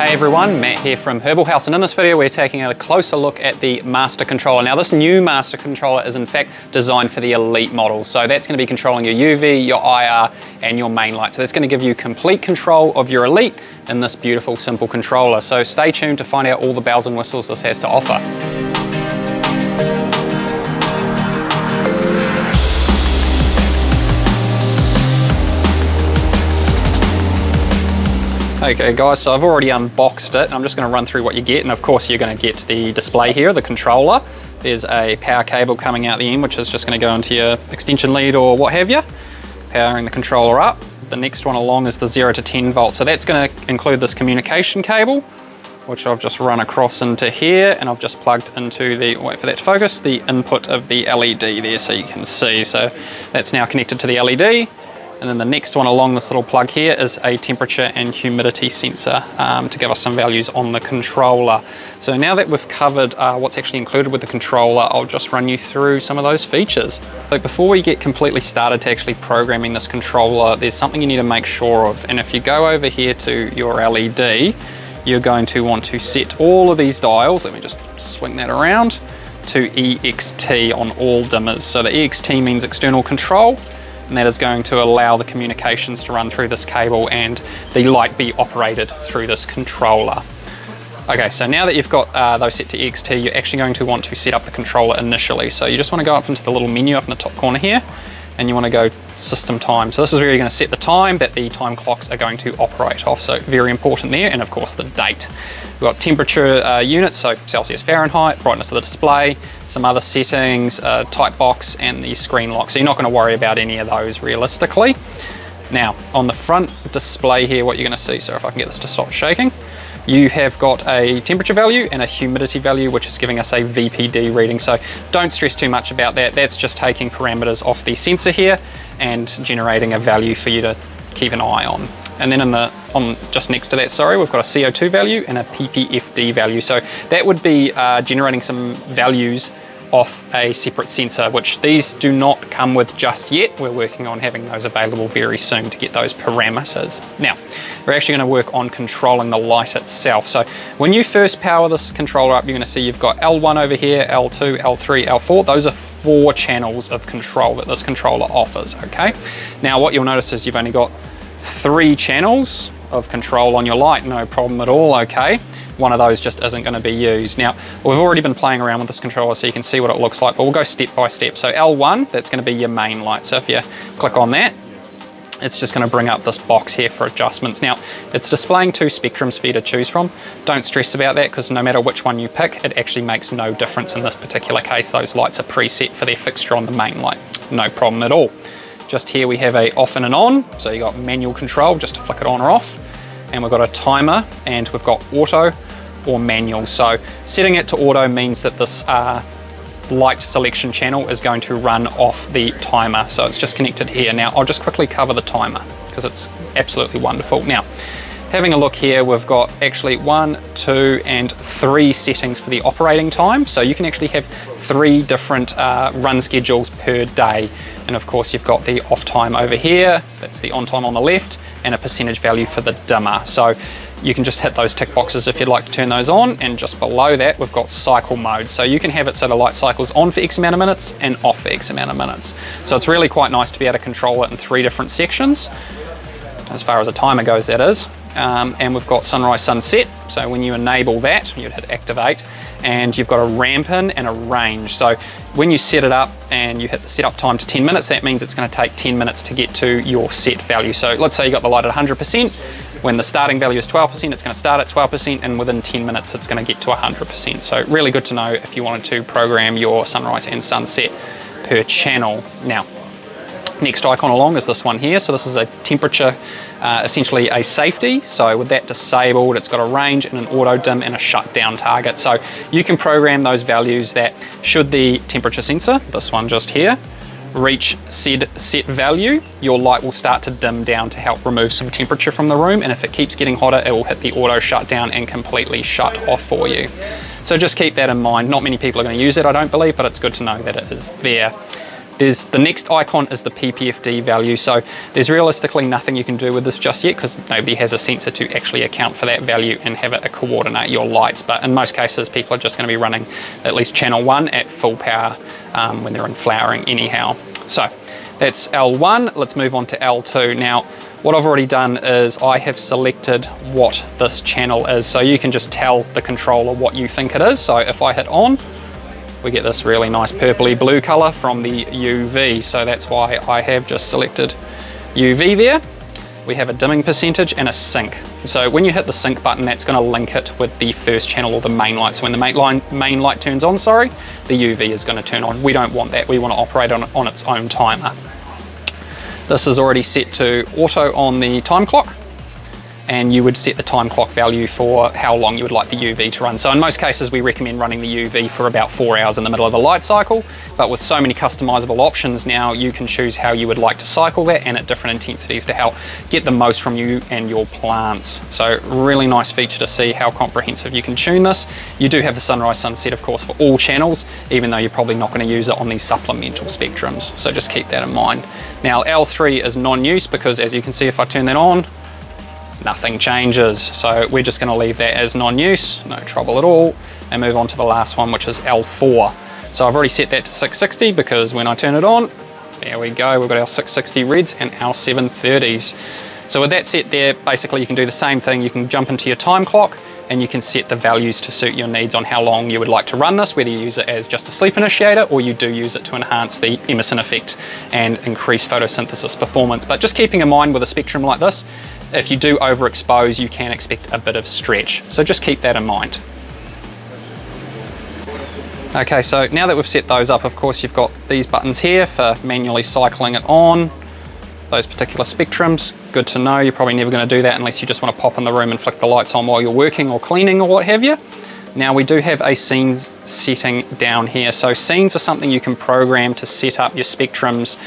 Hey everyone, Matt here from Herbal House and in this video we're taking a closer look at the Master Controller. Now this new Master Controller is in fact designed for the Elite model. So that's going to be controlling your UV, your IR and your main light. So that's going to give you complete control of your Elite in this beautiful simple controller. So stay tuned to find out all the bells and whistles this has to offer. Okay guys, so I've already unboxed it. I'm just gonna run through what you get. And of course you're gonna get the display here, the controller. There's a power cable coming out the end, which is just gonna go into your extension lead or what have you, powering the controller up. The next one along is the zero to 10 volt. So that's gonna include this communication cable, which I've just run across into here and I've just plugged into the, wait for that to focus, the input of the LED there so you can see. So that's now connected to the LED. And then the next one along this little plug here is a temperature and humidity sensor um, to give us some values on the controller. So now that we've covered uh, what's actually included with the controller, I'll just run you through some of those features. So before we get completely started to actually programming this controller, there's something you need to make sure of. And if you go over here to your LED, you're going to want to set all of these dials, let me just swing that around, to EXT on all dimmers. So the EXT means external control, and that is going to allow the communications to run through this cable and the light be operated through this controller. Okay, so now that you've got uh, those set to EXT, you're actually going to want to set up the controller initially. So you just want to go up into the little menu up in the top corner here, and you want to go system time. So this is where you're going to set the time that the time clocks are going to operate off. So very important there, and of course the date. We've got temperature uh, units, so Celsius, Fahrenheit, brightness of the display, some other settings, type box, and the screen lock. So you're not going to worry about any of those realistically. Now, on the front display here, what you're going to see, so if I can get this to stop shaking, you have got a temperature value and a humidity value, which is giving us a VPD reading. So don't stress too much about that. That's just taking parameters off the sensor here and generating a value for you to keep an eye on. And then the on just next to that, sorry, we've got a CO2 value and a PPFD value. So that would be uh, generating some values off a separate sensor, which these do not come with just yet. We're working on having those available very soon to get those parameters. Now, we're actually gonna work on controlling the light itself. So when you first power this controller up, you're gonna see you've got L1 over here, L2, L3, L4. Those are four channels of control that this controller offers, okay? Now, what you'll notice is you've only got three channels of control on your light, no problem at all, okay? One of those just isn't gonna be used. Now, we've already been playing around with this controller so you can see what it looks like, but we'll go step by step. So L1, that's gonna be your main light. So if you click on that, it's just going to bring up this box here for adjustments. Now, it's displaying two spectrums for you to choose from. Don't stress about that because no matter which one you pick, it actually makes no difference in this particular case. Those lights are preset for their fixture on the main light. No problem at all. Just here we have a off and an on. So you got manual control just to flick it on or off. And we've got a timer and we've got auto or manual. So setting it to auto means that this uh, light selection channel is going to run off the timer. So it's just connected here. Now I'll just quickly cover the timer because it's absolutely wonderful. Now, having a look here, we've got actually one, two, and three settings for the operating time. So you can actually have three different uh, run schedules per day. And of course you've got the off time over here, that's the on time on the left, and a percentage value for the dimmer. So you can just hit those tick boxes if you'd like to turn those on. And just below that, we've got cycle mode. So you can have it so the light cycles on for X amount of minutes and off for X amount of minutes. So it's really quite nice to be able to control it in three different sections. As far as a timer goes, that is. Um, and we've got sunrise sunset. So when you enable that, you'd hit activate and you've got a ramp in and a range. So when you set it up and you hit the setup time to 10 minutes, that means it's gonna take 10 minutes to get to your set value. So let's say you got the light at 100%, when the starting value is 12%, it's gonna start at 12% and within 10 minutes, it's gonna get to 100%. So really good to know if you wanted to program your sunrise and sunset per channel. Now, Next icon along is this one here. So this is a temperature, uh, essentially a safety. So with that disabled, it's got a range and an auto dim and a shutdown target. So you can program those values that should the temperature sensor, this one just here, reach said set value, your light will start to dim down to help remove some temperature from the room. And if it keeps getting hotter, it will hit the auto shutdown and completely shut off for you. So just keep that in mind. Not many people are going to use it, I don't believe, but it's good to know that it is there. there's the next icon is the PPFD value. So there's realistically nothing you can do with this just yet because nobody has a sensor to actually account for that value and have it coordinate your lights. But in most cases, people are just going to be running at least channel one at full power um, when they're in flowering anyhow. So that's L1. Let's move on to L2. Now, what I've already done is I have selected what this channel is. So you can just tell the controller what you think it is. So if I hit on, we get this really nice purpley blue color from the UV. So that's why I have just selected UV there. We have a dimming percentage and a sync. So when you hit the sync button, that's gonna link it with the first channel or the main light. So when the main, line, main light turns on, sorry, the UV is gonna turn on. We don't want that. We wanna operate on, on its own timer. This is already set to auto on the time clock and you would set the time clock value for how long you would like the UV to run. So in most cases, we recommend running the UV for about four hours in the middle of the light cycle, but with so many customizable options now, you can choose how you would like to cycle that and at different intensities to help get the most from you and your plants. So really nice feature to see how comprehensive you can tune this. You do have the sunrise sunset, of course, for all channels, even though you're probably not gonna use it on these supplemental spectrums. So just keep that in mind. Now L3 is non-use because as you can see, if I turn that on, nothing changes. So we're just gonna leave that as non-use, no trouble at all, and move on to the last one, which is L4. So I've already set that to 660 because when I turn it on, there we go, we've got our 660 reds and our 730s. So with that set there, basically you can do the same thing. You can jump into your time clock and you can set the values to suit your needs on how long you would like to run this, whether you use it as just a sleep initiator or you do use it to enhance the Emerson effect and increase photosynthesis performance. But just keeping in mind with a spectrum like this, if you do overexpose, you can expect a bit of stretch. So just keep that in mind. Okay, so now that we've set those up, of course, you've got these buttons here for manually cycling it on, those particular spectrums. Good to know, you're probably never gonna do that unless you just wanna pop in the room and flick the lights on while you're working or cleaning or what have you. Now we do have a scenes setting down here. So scenes are something you can program to set up your spectrums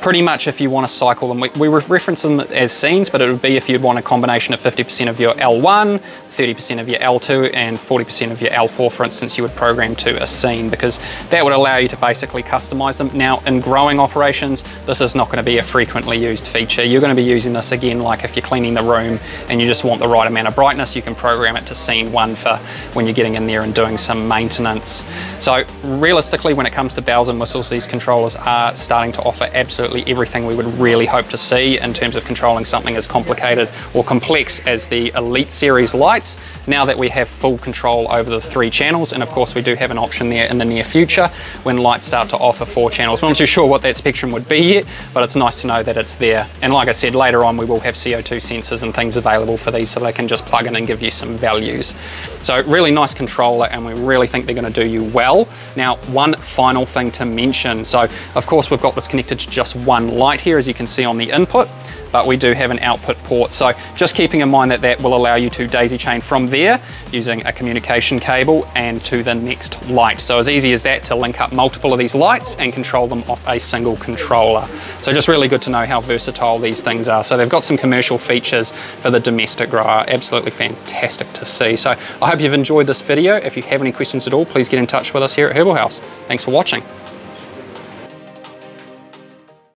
pretty much if you want to cycle them. We, we reference them as scenes, but it would be if you'd want a combination of 50% of your L1, 30% of your L2 and 40% of your L4, for instance, you would program to a scene because that would allow you to basically customize them. Now, in growing operations, this is not going to be a frequently used feature. You're going to be using this again, like if you're cleaning the room and you just want the right amount of brightness, you can program it to scene one for when you're getting in there and doing some maintenance. So realistically, when it comes to bells and whistles, these controllers are starting to offer absolutely everything we would really hope to see in terms of controlling something as complicated or complex as the Elite Series lights now that we have full control over the three channels and of course we do have an option there in the near future when lights start to offer four channels. We're not too sure what that spectrum would be yet but it's nice to know that it's there and like I said later on we will have CO2 sensors and things available for these so they can just plug in and give you some values. So really nice controller and we really think they're going to do you well. Now one final thing to mention so of course we've got this connected to just one light here as you can see on the input but we do have an output port. So just keeping in mind that that will allow you to daisy chain from there using a communication cable and to the next light. So as easy as that to link up multiple of these lights and control them off a single controller. So just really good to know how versatile these things are. So they've got some commercial features for the domestic grower. Absolutely fantastic to see. So I hope you've enjoyed this video. If you have any questions at all, please get in touch with us here at Herbal House. Thanks for watching.